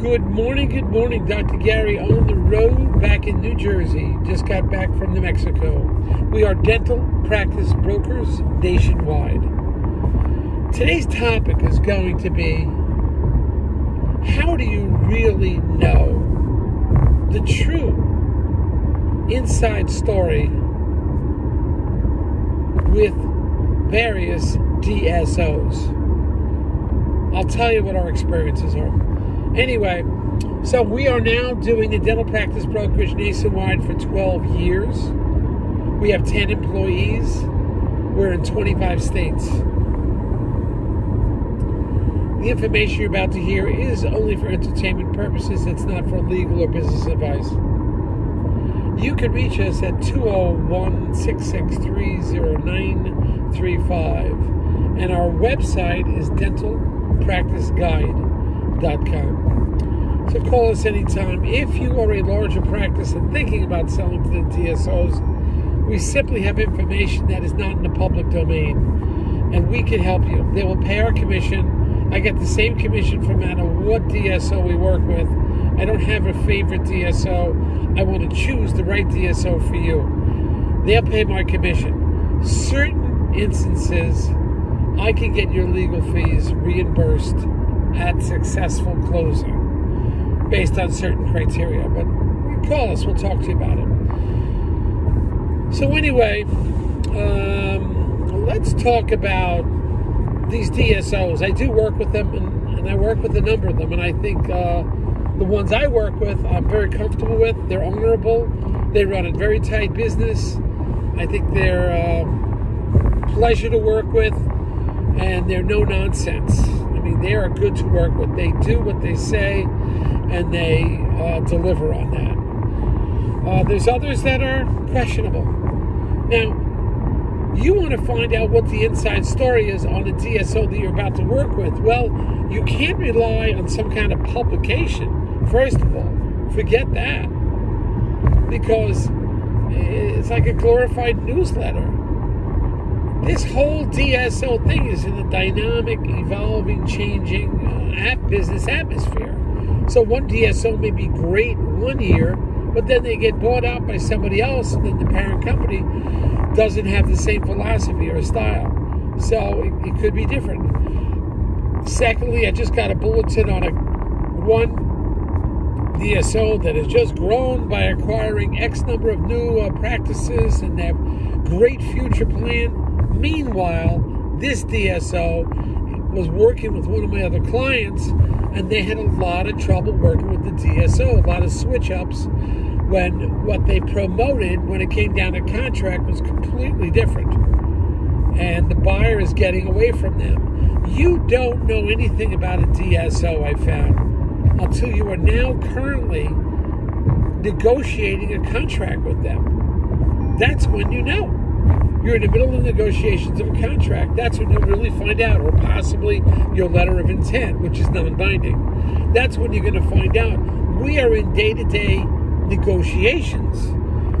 Good morning, good morning. Dr. Gary on the road back in New Jersey. Just got back from New Mexico. We are dental practice brokers nationwide. Today's topic is going to be how do you really know the true inside story with various DSOs? I'll tell you what our experiences are. Anyway, so we are now doing the dental practice brokerage nationwide for 12 years. We have 10 employees. We're in 25 states. The information you're about to hear is only for entertainment purposes, it's not for legal or business advice. You can reach us at 201 663 0935. And our website is So call us anytime. If you are a larger practice and thinking about selling to the DSOs, we simply have information that is not in the public domain, and we can help you. They will pay our commission. I get the same commission no matter what DSO we work with. I don't have a favorite DSO. I want to choose the right DSO for you. They'll pay my commission. Certain instances, I can get your legal fees reimbursed at successful closing based on certain criteria. But call us, we'll talk to you about it. So, anyway, um, let's talk about these DSOs. I do work with them, and, and, I work with a number of them, and I think uh, the ones I work with, I'm very comfortable with. They're honorable, they run a very tight business. I think they're uh, pleasure to work with, and they're no nonsense. They are good to work with. They do what they say and they uh, deliver on that. Uh, there's others that are questionable. Now, you want to find out what the inside story is on a DSO that you're about to work with. Well, you can't rely on some kind of publication, first of all. Forget that. Because it's like a glorified newsletter. This whole DSO thing is in a dynamic, evolving, changing uh, app business atmosphere. So one DSO may be great one year, but then they get bought out by somebody else, and then the parent company doesn't have the same philosophy or style. So it, it could be different. Secondly, I just got a bulletin on a one DSO that has just grown by acquiring X number of new uh, practices and have great future plan. Meanwhile, this DSO was working with one of my other clients and they had a lot of trouble working with the DSO, a lot of switch ups when what they promoted when it came down to contract was completely different. And the buyer is getting away from them. You don't know anything about a DSO, I found, until you are now currently negotiating a contract with them. That's when you know. You're in the middle of negotiations of a contract. That's when you'll really find out, or possibly your letter of intent, which is non binding. That's when you're going to find out. We are in day to day negotiations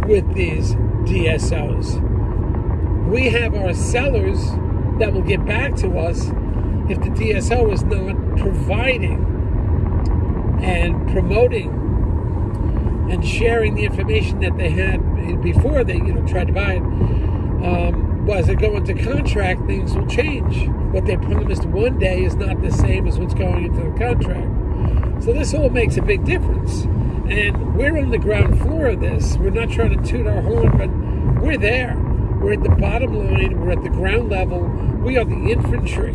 with these DSOs. We have our sellers that will get back to us if the DSO is not providing and promoting and sharing the information that they had before they you know tried to buy it um, well, as they go into contract, things will change. What they promised one day is not the same as what's going into the contract. So this all makes a big difference. And we're on the ground floor of this. We're not trying to toot our horn, but we're there. We're at the bottom line. We're at the ground level. We are the infantry.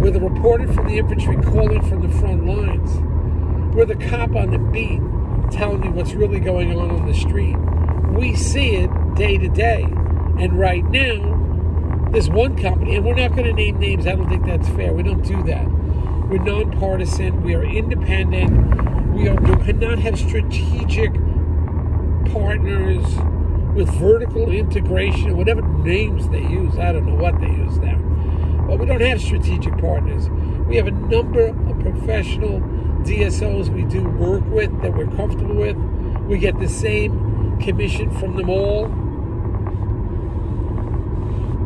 We're the reporter from the infantry calling from the front lines. We're the cop on the beat telling you what's really going on on the street. We see it day to day. And right now, there's one company, and we're not going to name names. I don't think that's fair. We don't do that. We're nonpartisan. We are independent. We, are, we cannot have strategic partners with vertical integration, whatever names they use. I don't know what they use now. But we don't have strategic partners. We have a number of professional DSOs we do work with that we're comfortable with. We get the same commission from them all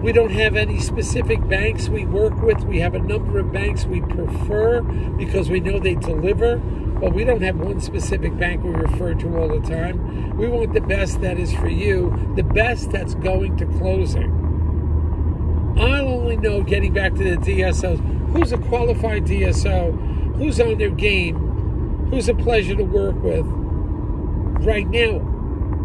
We don't have any specific banks we work with. We have a number of banks we prefer because we know they deliver, but we don't have one specific bank we refer to all the time. We want the best that is for you, the best that's going to closing. I'll only know getting back to the DSOs who's a qualified DSO, who's on their game, who's a pleasure to work with right now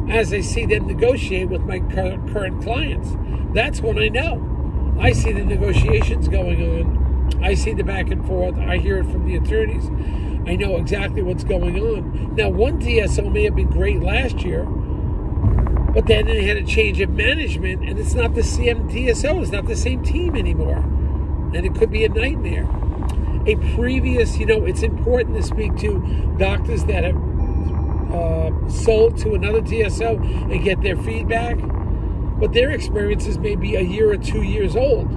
as I see them negotiate with my current clients. That's when I know. I see the negotiations going on. I see the back and forth. I hear it from the attorneys. I know exactly what's going on. Now, one DSO may have been great last year, but then they had a change of management, and it's not the same DSO. It's not the same team anymore, and it could be a nightmare. A previous, you know, it's important to speak to doctors that have uh, sold to another DSO and get their feedback. But their experiences may be a year or two years old.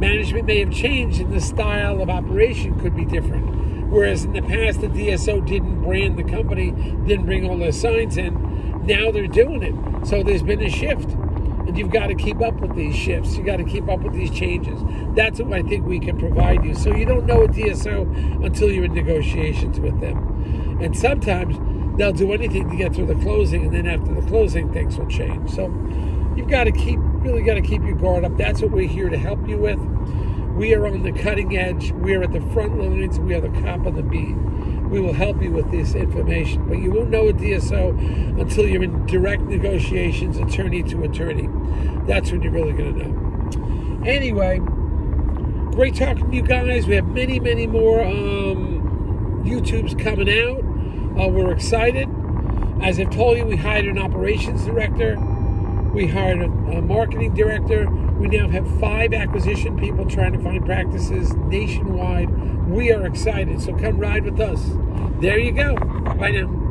Management may have changed and the style of operation could be different. Whereas in the past, the DSO didn't brand the company, didn't bring all their signs in. Now they're doing it. So there's been a shift. And you've got to keep up with these shifts. You got to keep up with these changes. That's what I think we can provide you. So you don't know a DSO until you're in negotiations with them. And sometimes they'll do anything to get through the closing, and then after the closing, things will change. So you've got to keep, really got to keep your guard up. That's what we're here to help you with. We are on the cutting edge. We are at the front lines. We are the cop on the beat. We will help you with this information, but you won't know a DSO until you're in direct negotiations, attorney to attorney. That's when you're really going to know. Anyway, great talking to you guys. We have many, many more um, YouTubes coming out. Uh, we're excited. As I've told you, we hired an operations director. We hired a, a marketing director. We now have five acquisition people trying to find practices nationwide. We are excited. So come ride with us. There you go. Bye now.